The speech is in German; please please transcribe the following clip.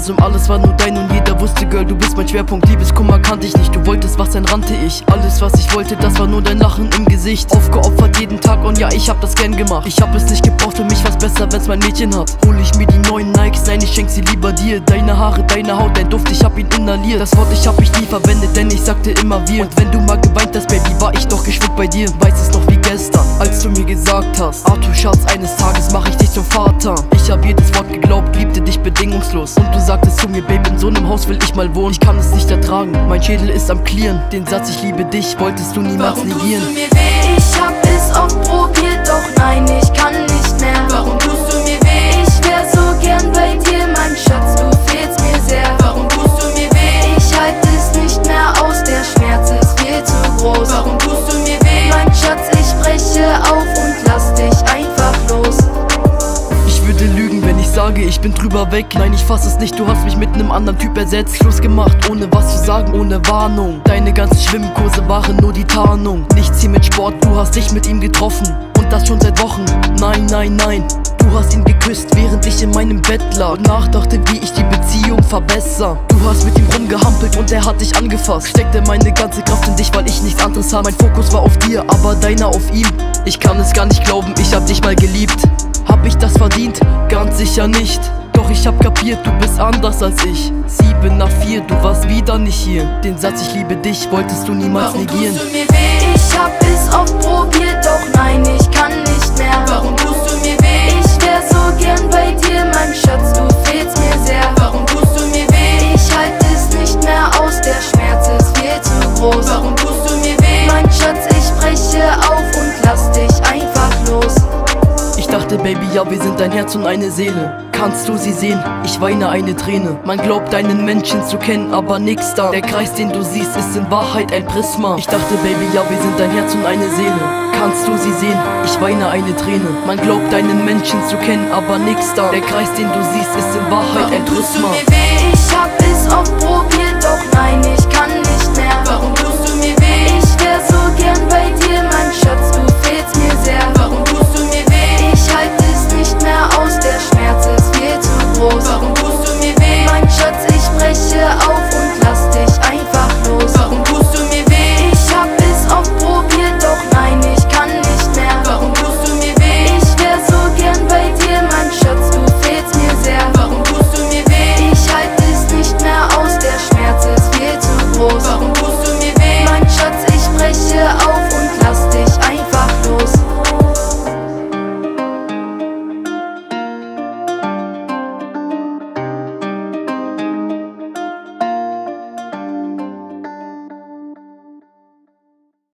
Universum, alles war nur dein und jeder wusste, Girl, du bist mein Schwerpunkt. Liebeskummer kannte ich nicht, du wolltest was, dann rannte ich. Alles, was ich wollte, das war nur dein Lachen im Gesicht. Aufgeopfert jeden Tag und ja, ich hab das gern gemacht. Ich hab es nicht gebraucht, für mich was besser, wenn's mein Mädchen hat. Hol ich mir die neuen Nikes, nein, ich schenk sie lieber dir. Deine Haare, deine Haut, dein Duft, ich hab ihn inhaliert. Das Wort, ich hab ich nie verwendet, denn ich sagte immer wir. Und wenn du mal geweint hast, Baby, war ich doch geschwind bei dir. Weiß es noch gestern, als du mir gesagt hast, Arthur Schatz, eines Tages mach ich dich zum Vater. Ich hab jedes Wort geglaubt, liebte dich bedingungslos. Und du sagtest zu mir, Baby, in so einem Haus will ich mal wohnen. Ich kann es nicht ertragen, mein Schädel ist am Clearen. Den Satz, ich liebe dich, wolltest du niemals Warum negieren. tust du mir weh? Ich hab es oft probiert, doch nein, ich kann nicht mehr. Warum breche auf und lass dich einfach los. Ich würde lügen, wenn ich sage, ich bin drüber weg. Nein, ich fass es nicht, du hast mich mit nem anderen Typ ersetzt. Schluss gemacht, ohne was zu sagen, ohne Warnung. Deine ganzen Schwimmkurse waren nur die Tarnung. Nichts hier mit Sport, du hast dich mit ihm getroffen. Und das schon seit Wochen. Nein, nein, nein. Du hast ihn geküsst, während ich in meinem Bett lag. Und nachdachte, wie ich die Beziehung verbessere. Du hast mit ihm rumgehampelt und er hat dich angefasst. Steckte meine ganze Kraft in dich, weil ich nichts anderes habe. Mein Fokus war auf dir, aber deiner auf ihm. Ich kann es gar nicht glauben, ich hab dich mal geliebt. Hab ich das verdient? Ganz sicher nicht. Doch ich hab kapiert, du bist anders als ich. Sieben nach vier, du warst wieder nicht hier. Den Satz, ich liebe dich, wolltest du niemals Warum negieren. tust du mir weh? Ich hab es oft probiert, doch nein, ich dachte, Baby, ja, wir sind ein Herz und eine Seele. Kannst du sie sehen? Ich weine eine Träne. Man glaubt, einen Menschen zu kennen, aber nix da. Der Kreis, den du siehst, ist in Wahrheit ein Prisma. Ich dachte, Baby, ja, wir sind ein Herz und eine Seele. Kannst du sie sehen? Ich weine eine Träne. Man glaubt, einen Menschen zu kennen, aber nix da. Der Kreis, den du siehst, ist in Wahrheit ein Warum du Prisma.